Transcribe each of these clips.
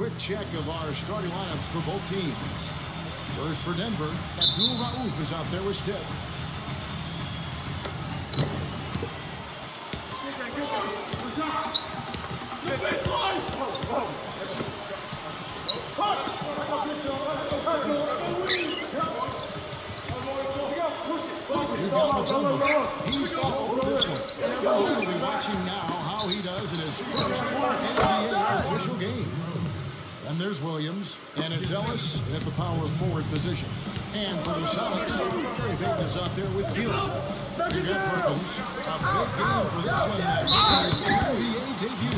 quick check of our starting lineups for both teams. First for Denver, Abdul Rauf is out there with Mutombo. He's all over this one. We'll be watching now how he does in his first NBA official game. And there's Williams, and it's Ellis at the power forward position. And for the Sonics, Gary Payton is out there with Gill. You got Perkins. A big game for one next. NBA debut.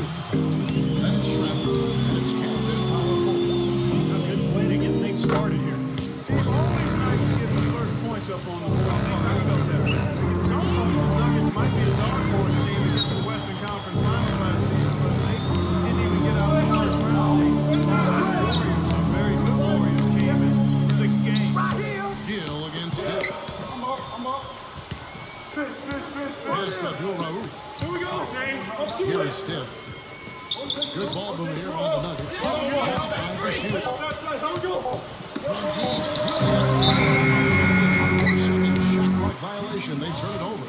Abdul Rauf. Here we go, James. Here is Steph. Good ball move here on the Nuggets. That's fine to shoot. That's right. Here we go. From deep. Second shot clock violation. They turn it over.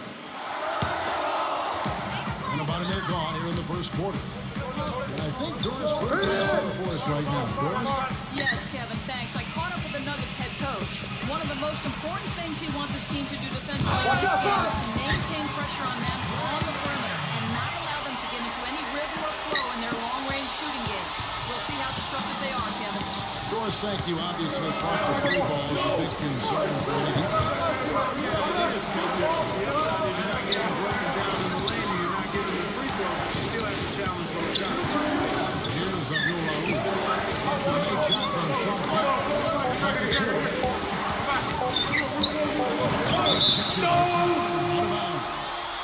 And about a minute gone here in the first quarter. And I think Doris Burke is in for us right now. Doris? Yes, Kevin, thanks. I caught up with the Nuggets head coach. One of the most important things he wants his team to do defensively Watch out, is son! to maintain pressure on them on the perimeter and not allow them to get into any rhythm or flow in their long-range shooting game. We'll see how disruptive they are, Kevin. Doris, thank you. Obviously, Clark, the free ball is a big concern for any defense. Yeah, just because the upside is you're not getting broken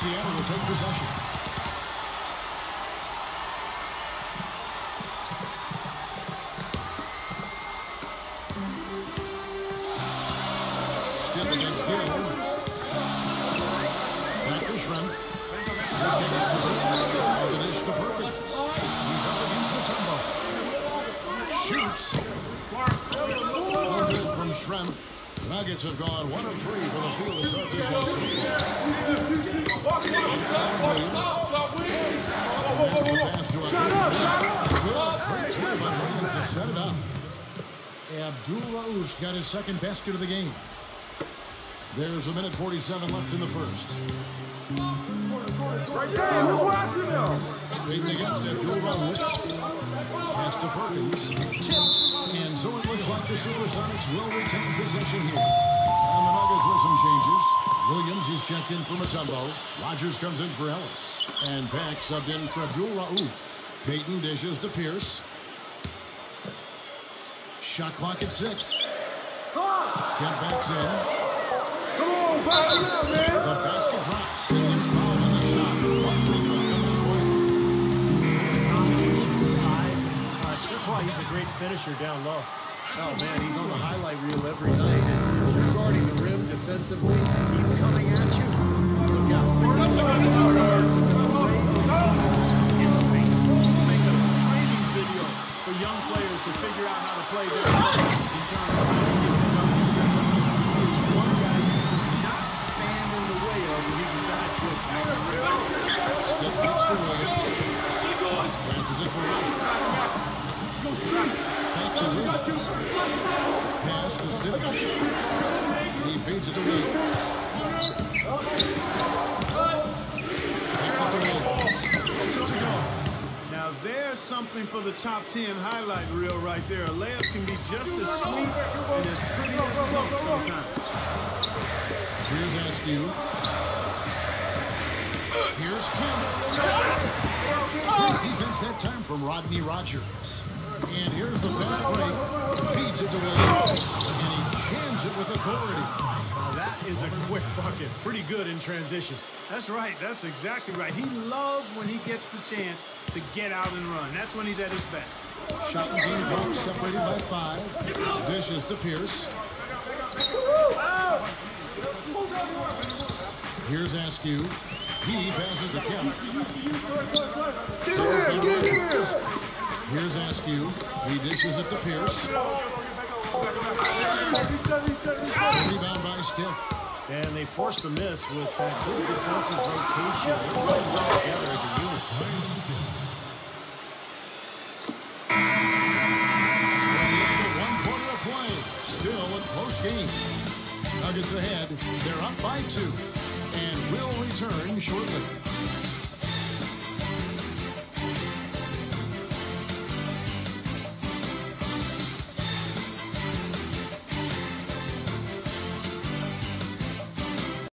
Seattle will take possession. Still against Gill. Back to Perkins. He's up against Mutombo. Shoots. No good from. The Nuggets have gone one of three for the field to start this one so Abdul Rauf got his second basket of the game. There's a minute 47 left in the first. Right there, who's watching them? Payton against Abdul Rauf. Pass to Perkins. Tipped. And so it looks like the Supersonics will retain possession here. And the Nuggets with some changes. Williams, he's checked in for Mutombo. Rogers comes in for Ellis. And Pack subbed in for Abdul Rauf. Payton dishes to Pierce. Shot clock at six. Kemp backs in. Come on, pass it out, man. The basket drops. And he's fouled on the shot. One free throw coming his way. Combination, size, and touch. That's why he's a great finisher down low. Oh, man, he's on the highlight reel every night. And if you're guarding the rim defensively, he's coming at you. Look out. It's a tough Passes it to. Back to Williams. Pass to. He feeds it to Williams. It to Williams. It to go. Now there's something for the top 10 highlight reel right there. A layup can be just as sweet and as pretty as a dunk sometimes. Here's Askew. Here's Kemp. Good defense that time from Rodney Rogers. And here's the fast break. Feeds it to Williams. And he jams it with authority. Now, that is a quick bucket. Pretty good in transition. That's right. That's exactly right. He loves when he gets the chance to get out and run. That's when he's at his best. Shot and game clock separated by five. Dishes to Pierce. Here's Askew. He passes to Kemp. Here's Askew. He dishes it to Pierce. Rebound by Stith. And they forced the miss with that good defensive rotation. They're playing well together as a unit. One quarter of play. Still a close game. Nuggets ahead. They're up by two. Will return shortly.